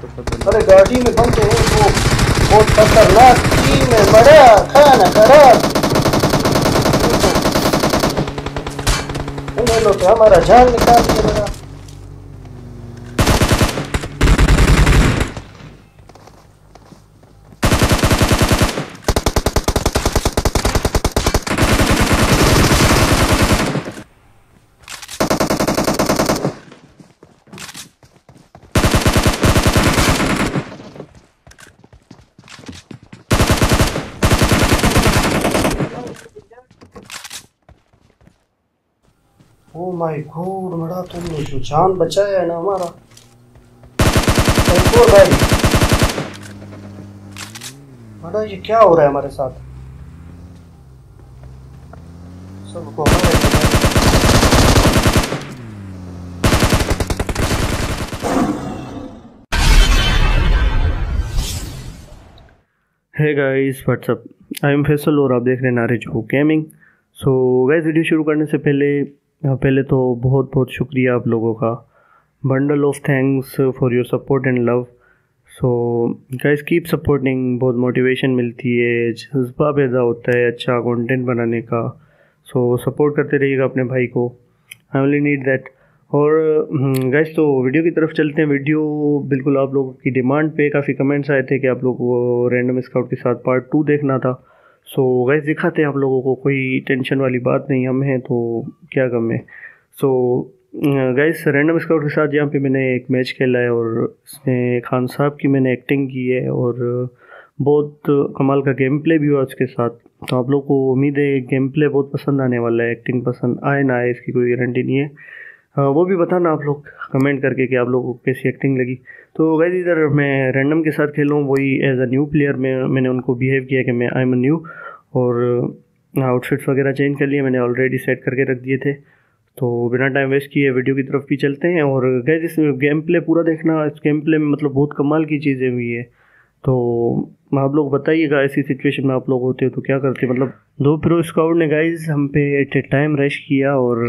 तो पता अरे गाड़ी में बंद हैं, वो बहुत खतरनाक टीम है, बड़ा खाना खराब हमारा जान निकाल दिया ओ माय गॉड बड़ा तुमने जो जान बचाया है ना हमारा। और भाई। बड़ा ये क्या हो रहा है हमारे साथ? सबको है guys what's up I am Faisal और आप देख रहे हैं नारिज हो गेमिंग सो गाइस वीडियो शुरू करने से पहले पहले तो बहुत बहुत शुक्रिया आप लोगों का। Bundle of thanks for your support and love so guys keep supporting बहुत मोटिवेशन मिलती है। जज्बा पैदा होता है अच्छा कंटेंट बनाने का। सो so, सपोर्ट करते रहिएगा अपने भाई को। आई ओनली नीड दैट और गैस तो वीडियो की तरफ़ चलते हैं। वीडियो बिल्कुल आप लोगों की डिमांड पे। काफ़ी कमेंट्स आए थे कि आप लोग को रैंडम स्काउट के साथ पार्ट टू देखना था। सो गैस दिखाते हैं आप लोगों को कोई टेंशन वाली बात नहीं हम हैं तो क्या कम है? सो गैस रैंडम स्काउट के साथ यहाँ पे मैंने एक मैच खेला है और इसमें खान साहब की मैंने एक्टिंग की है और बहुत कमाल का गेम प्ले भी हुआ उसके साथ। तो आप लोग को उम्मीद है गेम प्ले बहुत पसंद आने वाला है एक्टिंग पसंद आए ना आए इसकी कोई गारंटी नहीं है हाँ, वो भी बताना आप लोग कमेंट करके कि आप लोगों को कैसी एक्टिंग लगी। तो वैसे इधर मैं रैंडम के साथ खेलूँ वही एज अ न्यू प्लेयर में, मैंने उनको बिहेव किया कि मैं आई एम न्यू और आउटफिट्स वगैरह चेंज कर लिए, मैंने ऑलरेडी सेट करके रख दिए थे। तो बिना टाइम वेस्ट किए वीडियो की तरफ़ भी चलते हैं, और गैस इस गेम प्ले पूरा देखना, इस गेम प्ले में मतलब बहुत कमाल की चीज़ें हुई है। तो आप लोग बताइएगा, ऐसी सिचुएशन में आप लोग होते हो तो क्या करते हैं? मतलब दो प्रो स्काउट ने गाइज़ हम पे एट ए टाइम रश किया, और,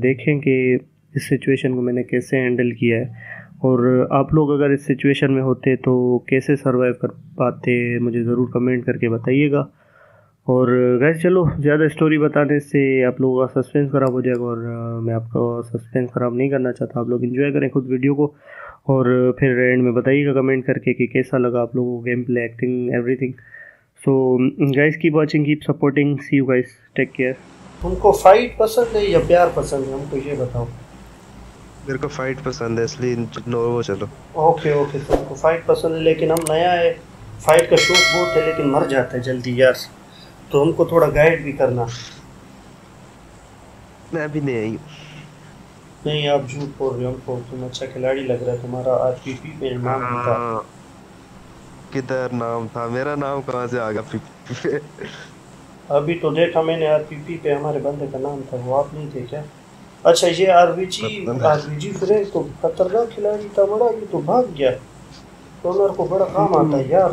देखें कि इस सिचुएशन को मैंने कैसे हैंडल किया है? और आप लोग अगर इस सिचुएशन में होते तो कैसे सर्वाइव कर पाते? मुझे ज़रूर कमेंट करके बताइएगा। और गैस चलो, ज़्यादा स्टोरी बताने से आप लोगों का सस्पेंस ख़राब हो जाएगा और मैं आपका सस्पेंस ख़राब नहीं करना चाहता। आप लोग इन्जॉय करें खुद वीडियो को। और फिर एंड में बताइएगा कमेंट करके कि कैसा लगा आप लोगों को game play acting everything so guys keep watching keep supporting see you guys take care तुमको फाइट पसंद है या प्यार पसंद है? हमको ये बताओ। मेरे को फाइट पसंद है इसलिए नो वो चलो। ओके ओके तुमको फाइट पसंद है लेकिन हम नया है। फाइट का शौक बहुत है लेकिन मर जाता है जल्दी यार। तो हमको थोड़ा गाइड भी करना। मैं अभी नहीं आई नहीं आप झूठ बोल रहे हो हमको तुम अच्छा खिलाड़ी लग रहा है तुम्हारा आरपीपी में नाम भी था। हाँ, किधर नाम था? मेरा नाम कहाँ से आ गया पीपी पे? अभी तो देखा मैंने आरपीपी पे हमारे बंदे का नाम था वो आप नहीं थे क्या? अच्छा ये आरबीजी आरबीजी फिर तो खतरनाक खिलाड़ी था बड़ा ये तो भाग गया। तो मेरे को बड़ा काम आता है यार।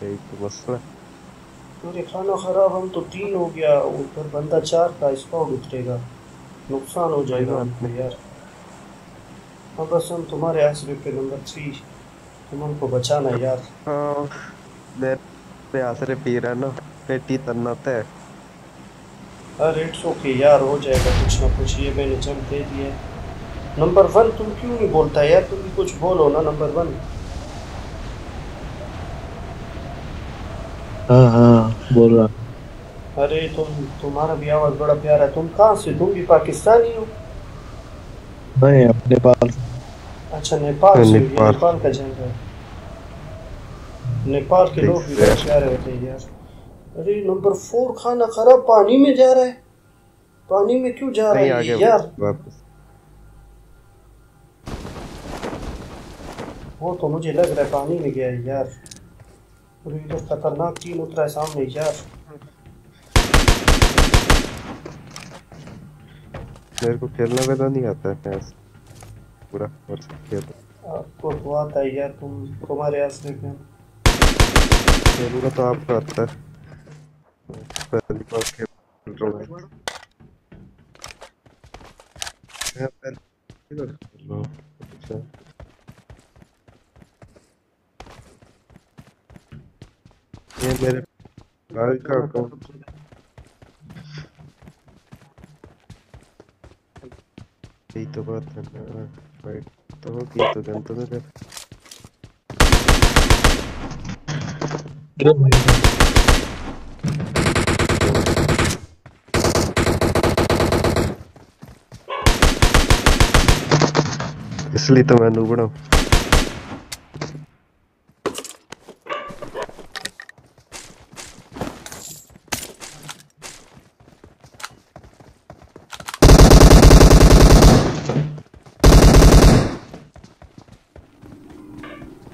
तो मसला मेरे खाना खराब हम तो तीन हो गया ऊपर बंदा चार का स्पॉट उतरेगा। नुकसान हो जाएगा हमको यार। हाँ बस हम तुम्हारे आसरे पे नंबर थ्री तुम हमको बचाना यार। हाँ मेरे आसरे पी रहा ना पेटी तन्नत है। अरे इट्स ओके यार हो जाएगा कुछ ना कुछ ये मैंने जब दे दिया नंबर वन तुम क्यों नहीं बोलता यार? तुम भी कुछ बोलो ना नंबर वन हाँ हाँ बोल रहा। अरे तुम तुम्हारा भी आवाज़ बड़ा प्यारा है। तुम कहाँ से? तुम भी पाकिस्तानी हो। नहीं अपने पास अच्छा नेपाल से नेपाल। नेपाल का जंग है नेपाल के लोग भी बड़े प्यारे होते हैं यार। अरे नंबर फोर खाना खराब पानी में जा रहा है। पानी में क्यों जा रहा है यार? वापस। वो तो मुझे लग रहा है पानी में गया है यार। और इधर खतरनाक तीन उतरा है सामने यार। मेरे को खेलना वेला नहीं आता है ऐसे पूरा और सब खेल। आपको तो आता है यार तुम तुम्हारे आसरे पे हम। खेलना तो आपको आता है। पेलिकॉन के कंट्रोल है पेलिकॉन अच्छा ये मेरे गाड़ी का अकाउंट यही तो बात है ना फाइट तो होगी तो गन तो ना कर तो मैं नूबड़ा हूँ।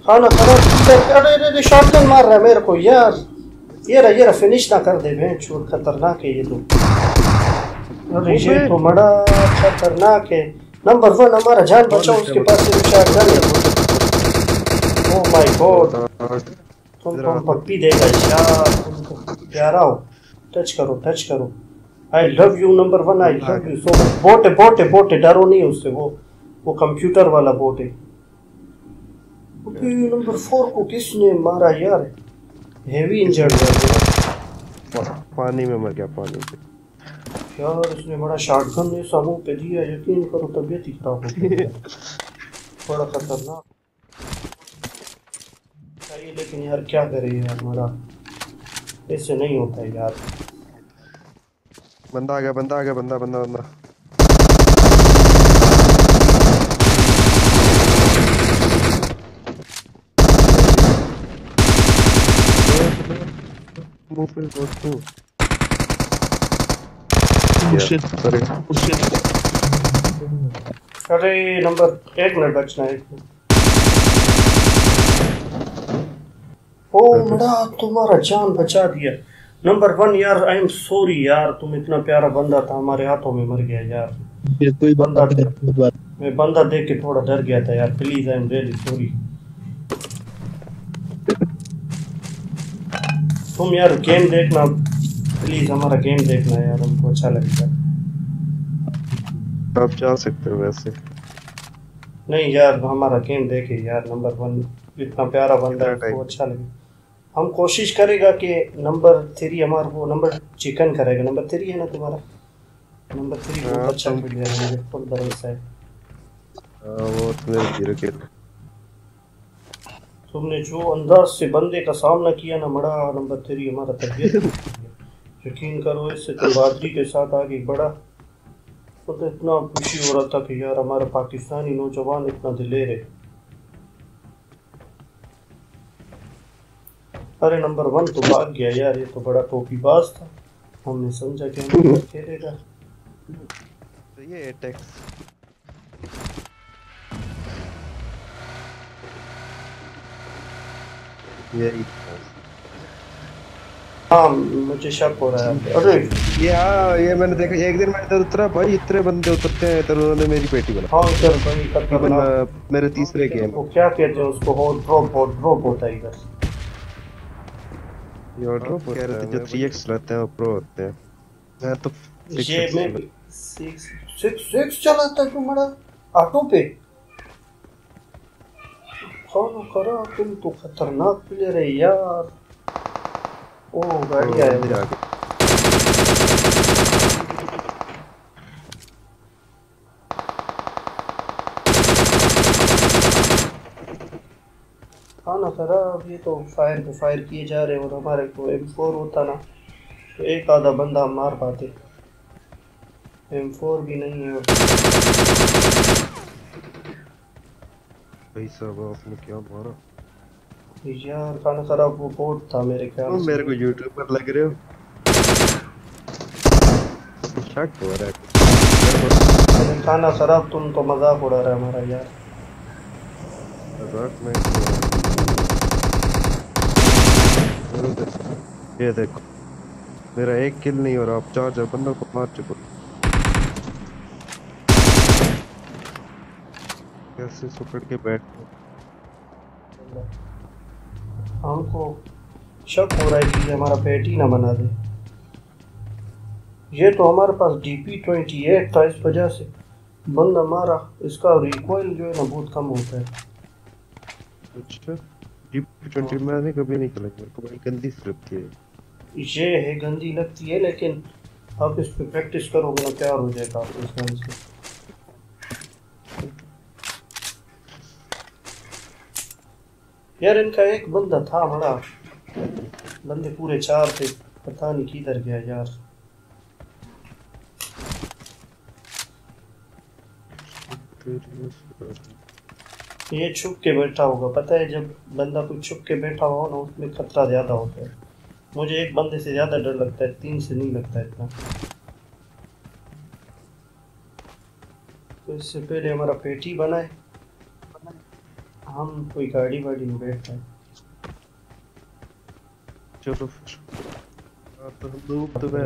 खाना खराब अरे अरे शॉटगन मार रहा है मेरे को यार। ये रहा ये रहा फिनिश ना कर दे चोर खतरनाक है ये तो। अरे ये तो बड़ा खतरनाक है। नंबर वन हमारा जान बचाओ उसके पास से शॉटगन है ओ माय गॉड तुम तुम पप्पी देगा यार तुम प्यारा हो। टच करो टच करो। I love you number one I love you so bot है बोट है बोट है। डरो नहीं उससे वो वो कंप्यूटर वाला बोट है। ओके नंबर फोर को किसने मारा यार? हेवी इंजर्ड है। पानी में मर गया पानी में। यार इसने बड़ा शॉटगन ने समूह पे दिया यकीन करो तबीयत ही खराब हो गई बड़ा खतरनाक। चाहिए लेकिन यार क्या करे यार हमारा? ऐसे नहीं होता है यार। बंदा आ गया बंदा आ गया बंदा बंदा बंदा। मुँह पे दोस्तों Oh shit. अरे Oh shit. अरे नंबर एक मिनट बचना है। ओ बड़ा तुम्हारा जान बचा दिया। नंबर वन यार आई एम सॉरी यार तुम इतना प्यारा बंदा था हमारे हाथों में मर गया यार। ये कोई बंदा बात मैं बंदा देख के थोड़ा डर गया था यार। Please I am really sorry तुम यार गेम देखना। प्लीज़ हमारा गेम देखना यार हमको अच्छा लगेगा। आप जा सकते हो वैसे। नहीं यार हमारा गेम देखे यार नंबर वन इतना प्यारा बंदा है वो अच्छा लगे हम कोशिश करेगा कि नंबर थ्री हमारा वो नंबर चिकन करेगा। नंबर थ्री है ना तुम्हारा? नंबर थ्री बहुत हाँ, अच्छा प्लेयर है मुझे फुल भरोसा है। हाँ, वो तो मेरे ज़ीरो के तुमने जो अंदाज से बंदे का सामना किया ना बड़ा नंबर थ्री हमारा तबियत। यकीन करो इससे तो बहादुरी के साथ आगे बढ़ा। तो, तो इतना खुशी हो रहा था कि यार हमारा पाकिस्तानी नौजवान इतना दिलेर है। अरे नंबर वन तो भाग गया यार ये तो बड़ा टोपीबाज था। हमने समझा कि हम खेलेगा। तो ये अटैक्स यही। हाँ मुझे शक हो रहा है। अरे ये हाँ ये मैंने देखा एक दिन मैं इधर उतरा भाई इतने बंदे उतरते हैं इधर उन्होंने मेरी पेटी बना। हाँ सर भाई तकरीबन मेरे तीसरे गेम वो क्या कहते हैं उसको हो ड्रॉप हो ड्रॉप होता है इधर। ये ड्रॉप कह रहे थे जो 3x रहते हैं वो प्रो होते हैं। मैं तो ये मैं सिक्स सिक्स सिक्स चलाता है तुम्हारा ऑटो पे? खाना करा? तुम तो खतरनाक प्लेयर है यार। ओ गाड़ी आ। खाना करा अब ये तो फायर पे फायर किए जा रहे हैं हमारे को एम फोर होता ना तो एक आधा बंदा हम मार पाते एम फोर भी नहीं है भाई साहब आपने क्या मारा यार खाना खराब वो बोट था मेरे ख्याल से। मेरे को यूट्यूब पर लग रहे हो। शक हो रहा है। अरे खाना खराब तुम तो मज़ाक उड़ा रहे हमारा यार। मज़ाक में। ये देखो मेरा एक किल नहीं हो रहा आप चार चार बंदों को मार चुके हो। कैसे सुकड़ के बैठ हमको शक हो रहा है कि ये हमारा पेट ही ना बना दे। ये तो हमारे पास डीपी ट्वेंटी एट था इस वजह से। बंदा मारा इसका रिकॉइल जो है ना बहुत कम होता है। अच्छा ट्वेंटी मैंने कभी नहीं खेला मेरे को बड़ी गंदी है ये है गंदी लगती है लेकिन आप इस पे प्रैक्टिस करोगे ना प्यार हो जाएगा आपको इस से। यार, इनका एक बंदा था बड़ा। बंदे पूरे चार थे। पता नहीं किधर गया यार। ये छुप के बैठा होगा। पता है, जब बंदा कोई छुप के बैठा हो ना, उसमें खतरा ज़्यादा होता है। मुझे एक बंदे से ज़्यादा डर लगता है, तीन से नहीं लगता इतना। तो इससे पहले हमारा पेटी बनाए हम कोई गाड़ी वाड़ी में बैठ पाए चलो फिर। आप तो हम लोग तो मैं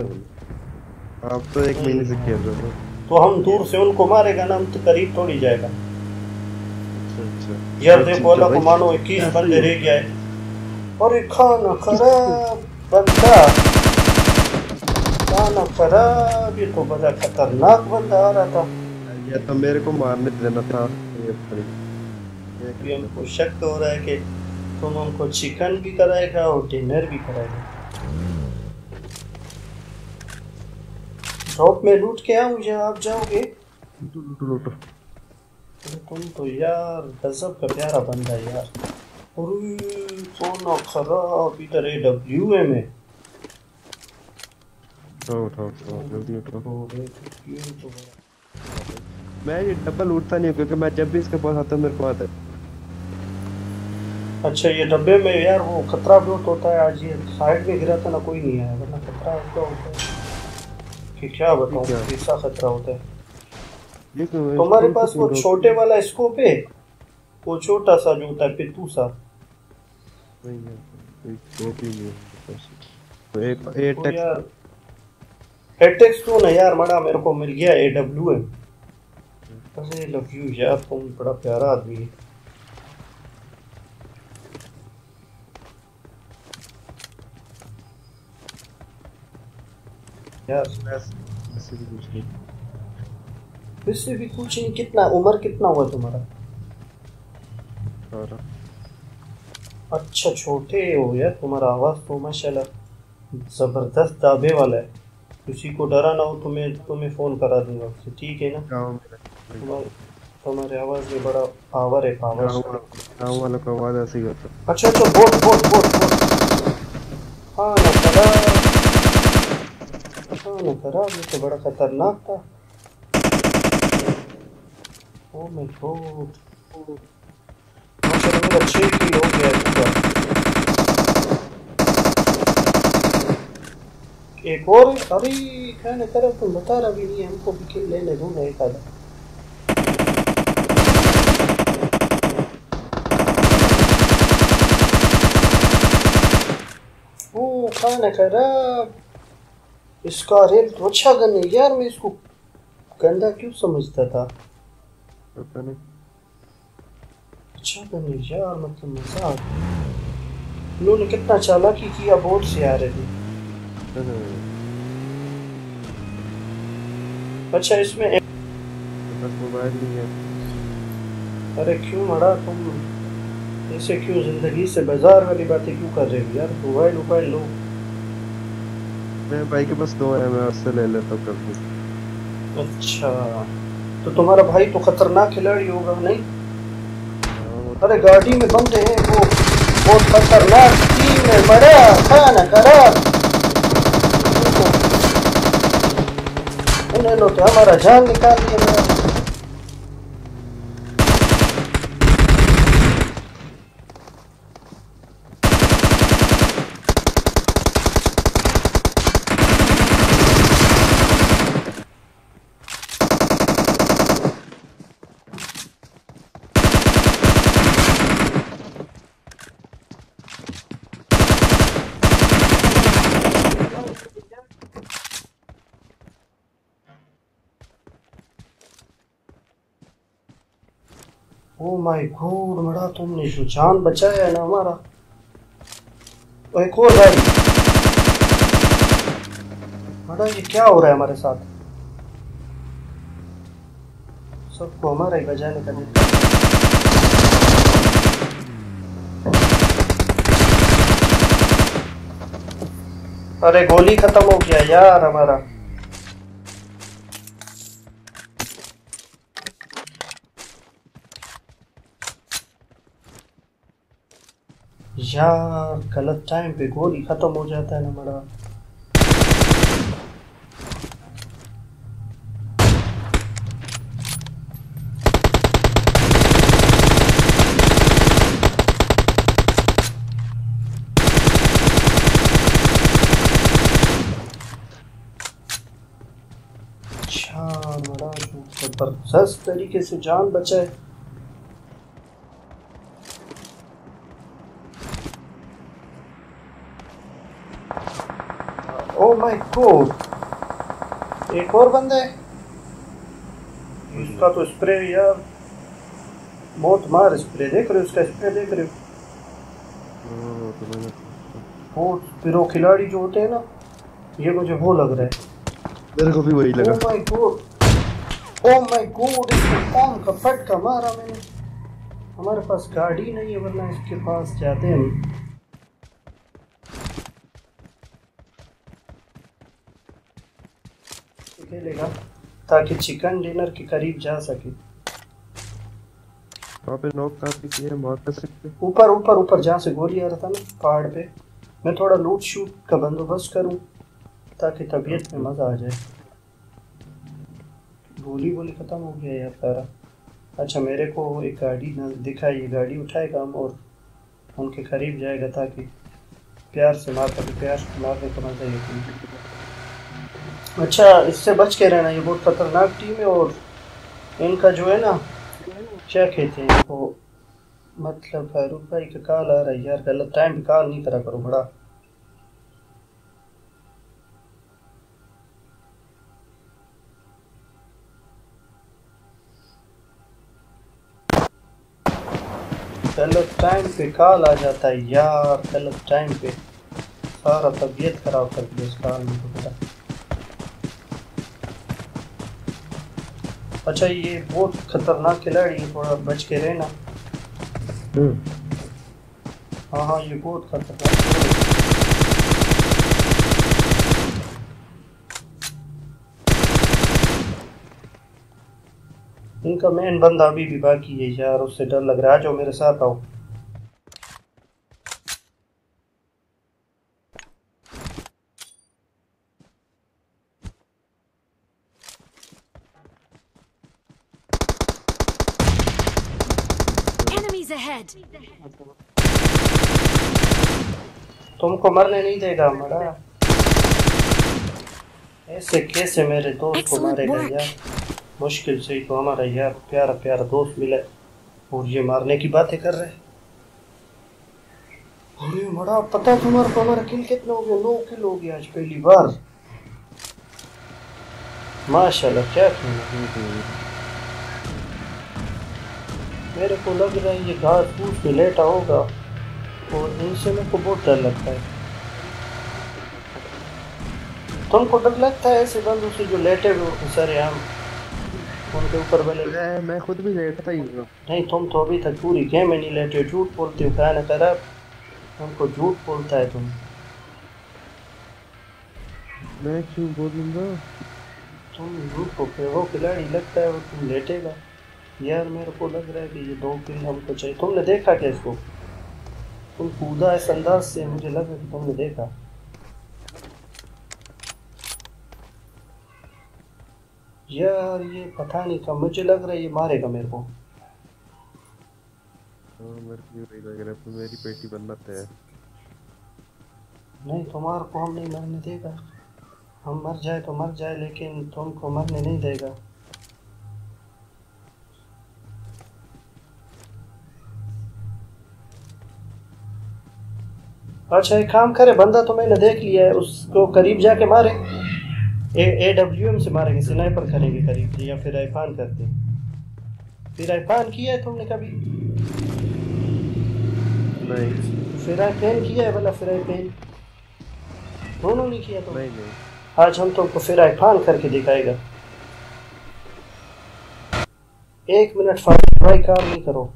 आप तो एक महीने से खेल रहे हो तो हम दूर से उनको मारेगा ना हम तो करीब थोड़ी जाएगा। अच्छा अच्छा। यार देखो अल्लाह को मानो इक्कीस बंदे रह गया है। और ये खाना खराब बंदा। खाना खराब ये तो बड़ा खतरनाक बंदा आ रहा था। या तो मेरे को मारने देना था। ये अभी हमको शक तो हो रहा है कि तुम हमको चिकन भी कराएगा और डिनर भी कराएगा। शॉप में लूट के आऊँ या आप जाओगे? लूटो लूटो लूटो। तुम तो यार गजब का प्यारा बंदा है यार। सोना खराब? इधर ए डब्ल्यू एम है उठाओ उठाओ उठाओ जल्दी उठाओ। तो मैं ये डबल उठता नहीं हूँ क्योंकि मैं जब भी इसके पास आता हूँ मेरे को आता है। अच्छा ये डब्बे में यार वो खतरा बहुत होता है आज ये साइड में गिरा था ना कोई नहीं आया वरना खतरा क्या होता है? कि क्या बताऊँ? कैसा खतरा होता है। लेकिन तुम्हारे पास वो छोटे वाला स्कोप है वो छोटा सा जो होता है पितू सा। है ही है। तो तो एटेक्स तो ना यार मड़ा मेरे को मिल गया ए डब्ल्यू एम अरे लव यू यार तुम बड़ा प्यारा आदमी है। यार ऐसे भी कुछ नहीं। इससे भी कुछ नहीं कितना उम्र कितना हुआ तुम्हारा? अच्छा छोटे हो यार तुम्हारा आवाज़ तो माशाल्लाह ज़बरदस्त दाबे वाला है। किसी को डरा ना हो तुम्हें तुम्हें फ़ोन करा दूँगा उससे ठीक है ना? तुम्हारे तुम्हारे आवाज़ में बड़ा पावर है पावर गाँव गाँव वालों का आवाज़ ऐसे ही होता। अच्छा अच्छा बोट बोट बोट बोट हाँ ना करा हाँ ना करा, ये तो बड़ा खतरनाक था। Oh my God. छः किल हो गया है पूरा एक और अरे कहने करे, तुम बता रहा भी नहीं, हमको भी किल लेने दो ना एक आधा ओ खाना खराब इसका रेल तो अच्छा गन है यार मैं इसको गंदा क्यों समझता था? पता नहीं। अच्छा गन है यार मतलब मज़ा आ गया। इन्होंने कितना चालाकी किया बोर्ड से आ रहे थे। अच्छा इसमें मेरे मोबाइल नहीं है। अरे क्यों मरा तुम? ऐसे क्यों ज़िंदगी से बाज़ार वाली बातें क्यों कर रहे हो यार? मोबाइल मोबाइल लो। मेरे भाई के पास दो है, मैं उससे ले लेता हूँ कभी। अच्छा। तो तुम्हारा भाई तो खतरनाक खिलाड़ी होगा, नहीं? अरे गाड़ी में बंदे हैं वो। बहुत खतरनाक टीम है, बड़ा खाना खराब उन्हें तो हमारा जान निकाल दिया। ओ माय गॉड बड़ा तुमने तो जान बचाया ना हमारा। ओए, एक भाई। बड़ा ये क्या हो रहा है हमारे साथ? सबको हमारा ही बजाने का नहीं अरे, गोली खत्म हो गया यार हमारा। यार गलत टाइम पे गोली खत्म हो जाता है ना बड़ा अच्छा ज़बरदस्त तरीके से जान बचाए। ओ माय गॉड एक और बंदा है। इसका तो स्प्रे यार। मौत मार स्प्रे देख रहे हो उसका स्प्रे देख रहे हो। हाँ, तो मैंने वो प्रो खिलाड़ी जो होते हैं ना ये मुझे वो लग रहा है। मेरे को भी वही लगा। Oh my God oh my God इसको कौन का फटका मारा मैंने? हमारे पास गाड़ी नहीं है वरना इसके पास जाते हम खेलेगा ताकि चिकन डिनर के करीब जा सके। ऊपर ऊपर ऊपर जहाँ से गोली आ रहा था ना पहाड़ पे। मैं थोड़ा लूट शूट का बंदोबस्त करूँ ताकि तबीयत में मज़ा आ जाए। गोली गोली ख़त्म हो गया यार सारा। अच्छा मेरे को एक गाड़ी ना दिखा ये गाड़ी उठाएगा हम और उनके करीब जाएगा ताकि प्यार से मार कर प्यार से मारने का मज़ा ये अच्छा इससे बच के रहना, ये बहुत खतरनाक टीम है और इनका जो है ना, क्या कहते हैं इनको मतलब फारूक भाई का कॉल आ रहा है यार, गलत टाइम पे कॉल नहीं करा करो बड़ा। गलत टाइम पे कॉल आ जाता है यार, गलत टाइम पे। सारा तबीयत खराब कर दिया इस कॉल में तो अच्छा ये बहुत खतरनाक खिलाड़ी है थोड़ा बच के रहना। हाँ हाँ ये बहुत खतरनाक इनका मेन बंदा अभी भी बाकी है यार उससे डर लग रहा है। आ जाओ मेरे साथ आओ। Ahead! तुमको मरने नहीं देगा हमारा। ऐसे कैसे मेरे दोस्त को मारेगा यार? मुश्किल से ही तो हमारा यार प्यारा प्यारा दोस्त मिला और ये मारने की बातें कर रहे अरे बड़ा पता है तुम्हारे को हमारा किल कितना हो गया? नौ किल हो गया आज पहली बार। माशाल्लाह क्या खेला मेरे को लग रहा है ये घास फूस में लेटा होगा और इनसे मेरे को बहुत डर लगता है। तुमको डर लगता है ऐसे बंदों से जो लेटे हुए सारे आम? उनके ऊपर वाले मैं मैं खुद भी लेटता ही हूँ। नहीं तुम तो अभी तक पूरी गेम में नहीं लेटे झूठ बोलते हो खाना खराब उनको झूठ बोलता है तुम। मैं क्यों बोलूँगा? तुम झूठ को खिलाड़ी लगता है और तुम लेटेगा। यार मेरे को लग रहा है कि ये दो किल हमको चाहिए। तुमने देखा क्या इसको? तुम कूदा इस अंदाज से मुझे लगा कि तुमने देखा। यार ये पता नहीं कब मुझे लग रहा है ये मारेगा मेरे को। हाँ मेरे रहा है पेटी तय नहीं तुम्हारे को हम नहीं मरने देगा। हम मर जाए तो मर जाए लेकिन तुमको मरने नहीं देगा। अच्छा एक काम करे बंदा तो मैंने देख लिया है उसको करीब जाके मारे। ए ए डब्ल्यू एम से मारेंगे स्नाइपर करेंगे करीब से या फिर आईफान करते फिर आईफान किया है तुमने कभी? नहीं। फिर आईफेन किया है बोला फिर आईफेन? दोनों नहीं किया तुमने नहीं नहीं। आज हम तुमको फिर आईफान करके दिखाएगा। एक मिनट फाइव भाई काम नहीं करो।